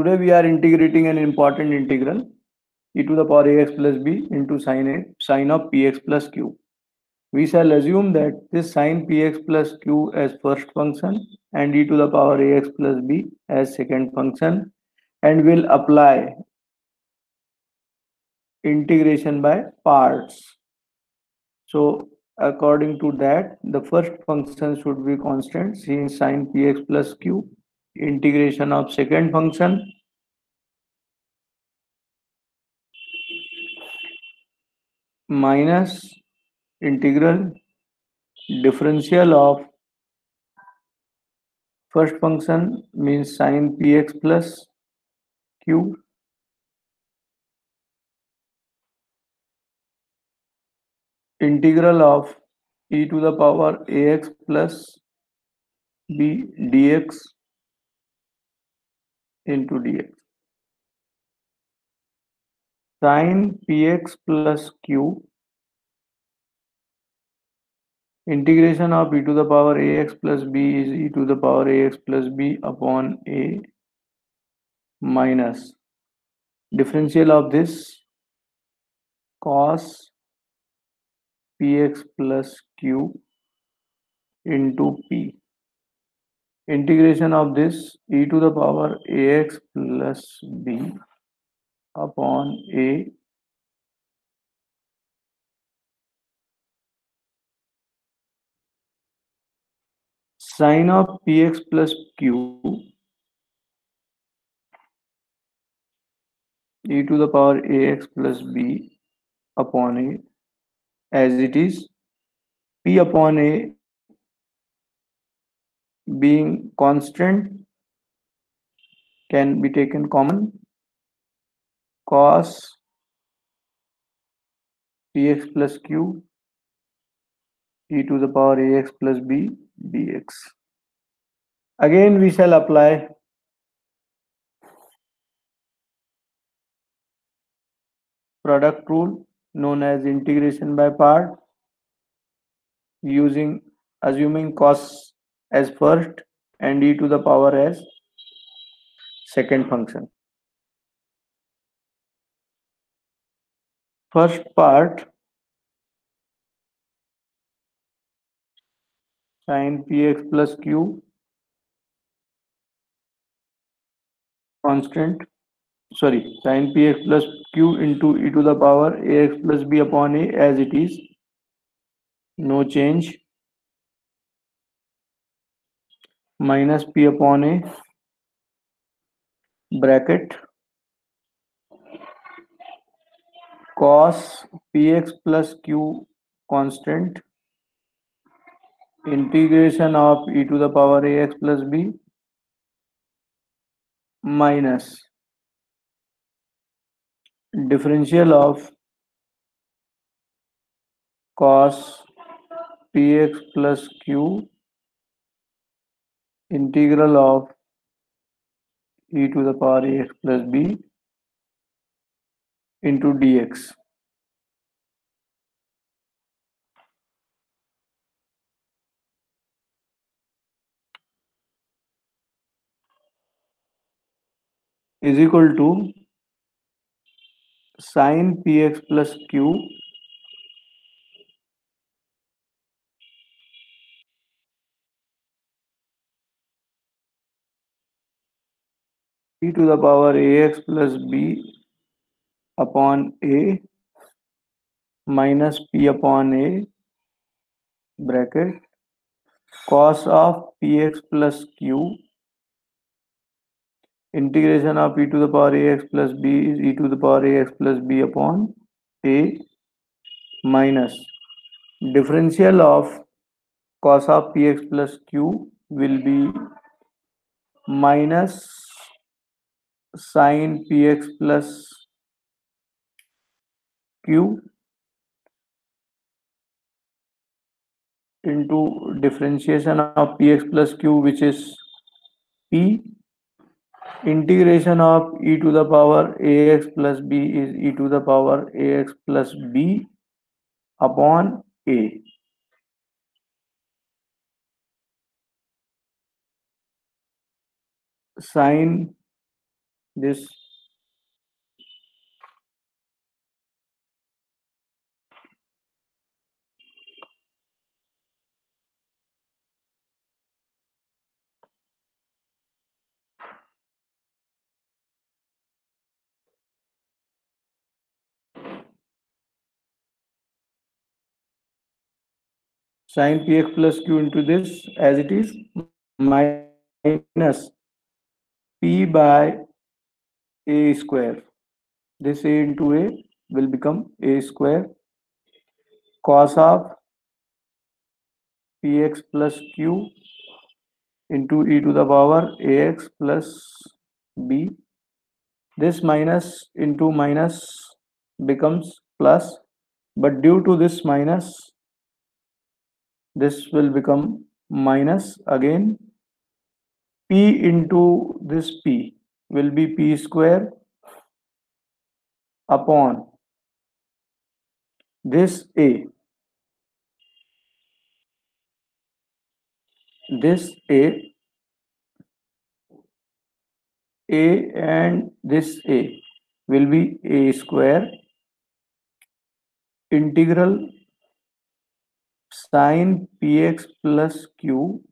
today we are integrating an important integral e to the power ax plus b into sine a sine of px plus q. We shall assume that this sine px plus q as first function and e to the power ax plus b as second function and will apply integration by parts. So according to that, the first function should be constant since sine px plus q integration of second function. Minus integral differential of first function means sine px plus q. Integral of e to the power ax plus b dx into dx. Sine px plus q integration of e to the power ax plus b is e to the power ax plus b upon a minus. Differential of this cos px plus q into p integration of this e to the power ax plus b upon a sine of px plus q e to the power ax plus b upon a as it is p upon a being constant can be taken common. Cos px plus q e to the power ax plus b dx again we shall apply product rule known as integration by part using assuming cos as first and e to the power as second function. First part sine px plus q constant sorry sine px plus q into e to the power ax plus b upon a as it is no change minus p upon a bracket cos px plus q constant integration of e to the power ax plus b minus differential of cos px plus q integral of e to the power ax plus b into dx. is equal to sine px plus q e to the power ax plus b upon a minus p upon a bracket cos of px plus q integration of e to the power ax plus b is e to the power ax plus b upon a minus. Differential of cos of px plus q will be minus sine P X plus Q into differentiation of P X plus Q which is P integration of E to the power A X plus B is E to the power A X plus B upon A sine this. Sine px plus q into this as it is minus p by a square. This a into a will become a square cos of px plus q into e to the power ax plus b. This minus into minus becomes plus, but due to this minus, this will become minus again p into this p will be p square upon this a. This a a and this a will be a square integral sine px plus q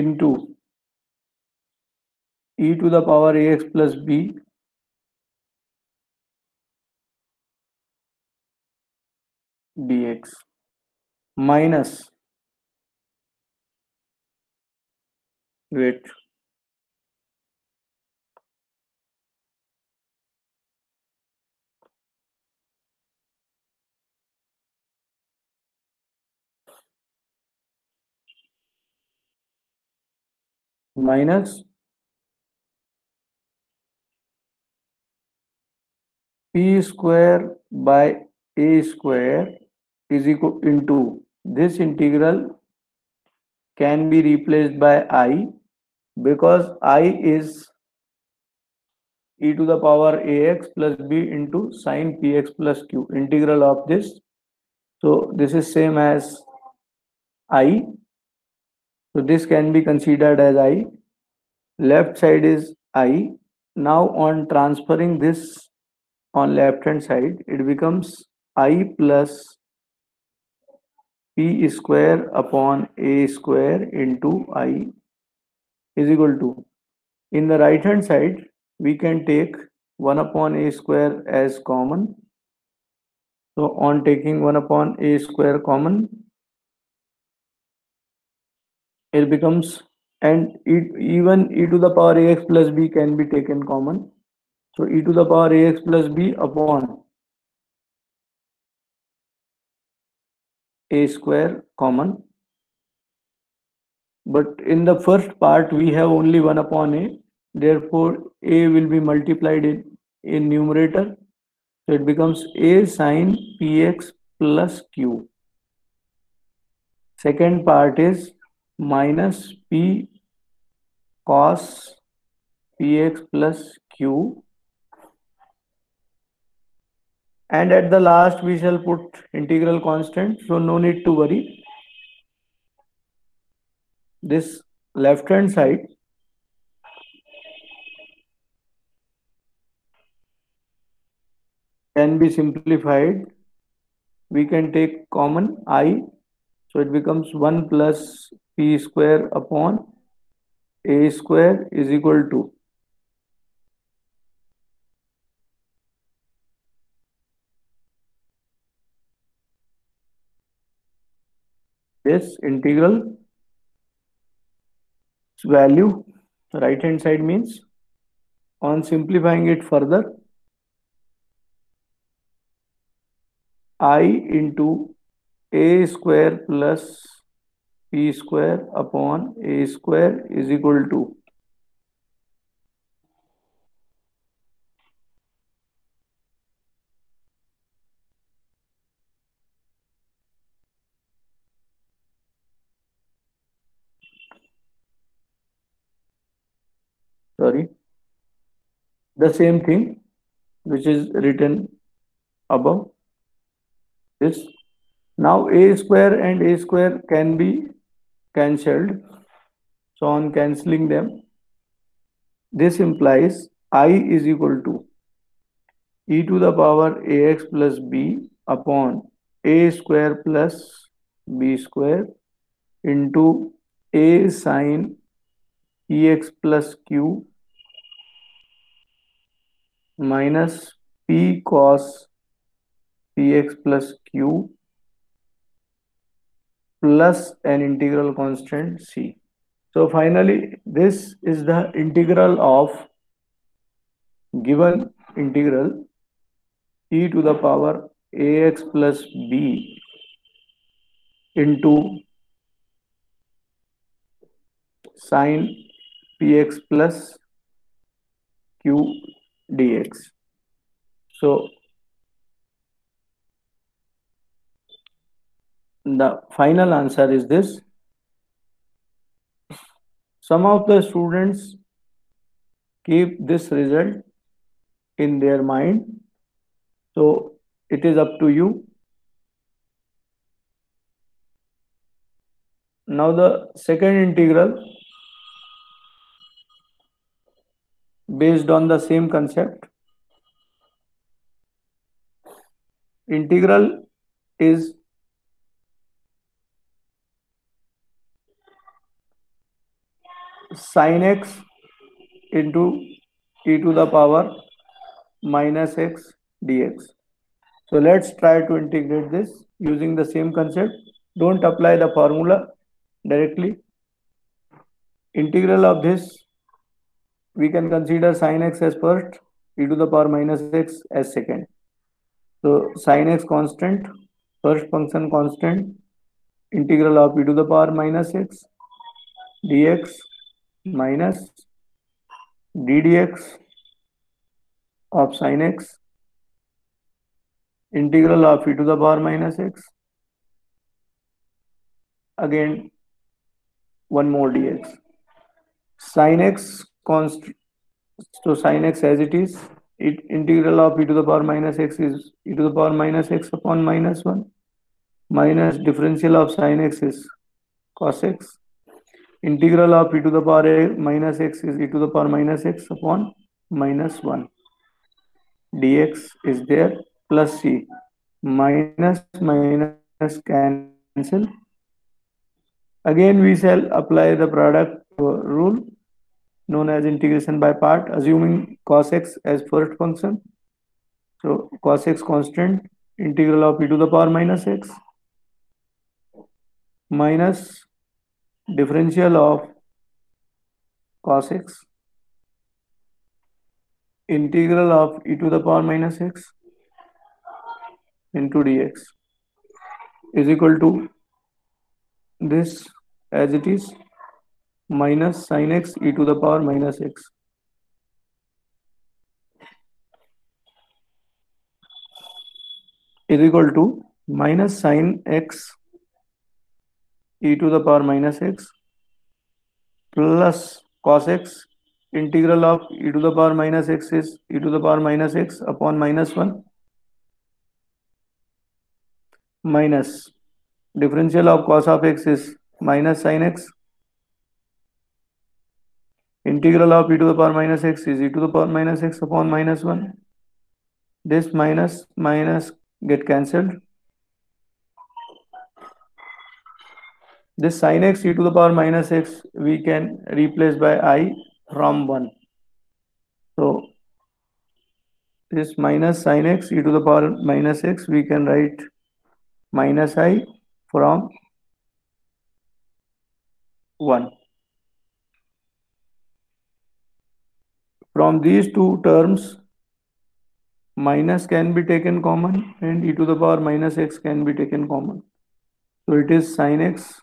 into e to the power ax plus b dx minus wait minus p square by a square is equal into this integral can be replaced by i because i is e to the power ax plus b into sine px plus q integral of this. So this is same as i so this can be considered as I. Left side is I. Now on transferring this on left hand side, it becomes I plus P square upon A square into I is equal to. In the right hand side, we can take 1 upon A square as common. So on taking 1 upon A square common, it becomes and it, even e to the power ax plus b can be taken common. So e to the power ax plus b upon a square common. But in the first part we have only 1 upon a. Therefore a will be multiplied in in numerator. So it becomes a sine px plus q. Second part is minus p cos px plus q. And at the last we shall put integral constant. So no need to worry. This left hand side. Can be simplified. We can take common i. So it becomes 1 plus p square upon a square is equal to this integral value right hand side means on simplifying it further i into a square plus p square upon a square is equal to sorry. The same thing which is written above. This. Now a square and a square can be cancelled. So on cancelling them, this implies i is equal to e to the power ax plus b upon a square plus b square into a sine ex plus q minus p cos px plus q plus an integral constant c. So finally, this is the integral of given integral e to the power ax plus b into sine px plus q dx. So the final answer is this. Some of the students keep this result in their mind. So it is up to you. Now the second integral based on the same concept. Integral is sin x into e to the power minus x dx. So let's try to integrate this using the same concept. Don't apply the formula directly. Integral of this, we can consider sin x as first, e to the power minus x as second. So sin x constant, first function constant, integral of e to the power minus x dx minus ddx of sin x integral of e to the power minus x. Again one more dx. Sin x constant so sin x as it is it integral of e to the power minus x is e to the power minus x upon minus 1 minus differential of sin x is cos x integral of e to the power a minus x is e to the power minus x upon minus 1 dx is there plus c. Minus minus cancel. Again we shall apply the product rule known as integration by part assuming cos x as first function. So cos x constant integral of e to the power minus x minus differential of cos x. Integral of e to the power minus x into dx is equal to this as it is minus sin x e to the power minus x. Is equal to minus sin x e to the power minus x plus cos x. Integral of e to the power minus x is e to the power minus x upon minus 1 minus. Differential of cos of x is minus sin x. Integral of e to the power minus x is e to the power minus x upon minus 1 this minus minus get cancelled This sine x e to the power minus x we can replace by i from 1. So this minus sine x e to the power minus x we can write minus i from 1. From these two terms minus can be taken common and e to the power minus x can be taken common. So it is sine x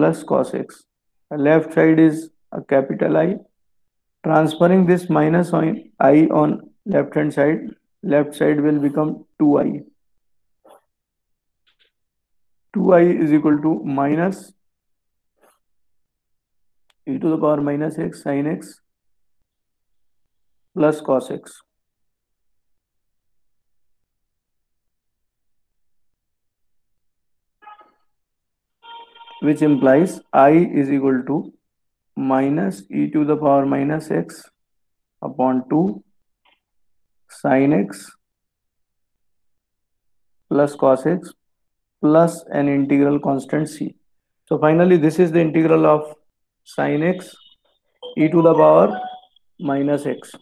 plus cos x. The left side is a capital I. Transferring this minus on I on left hand side, left side will become 2i. 2i is equal to minus e to the power minus x sin x plus cos x. which implies i is equal to minus e to the power minus x upon 2 sine x plus cos x plus an integral constant c. So finally this is the integral of sine x e to the power minus x.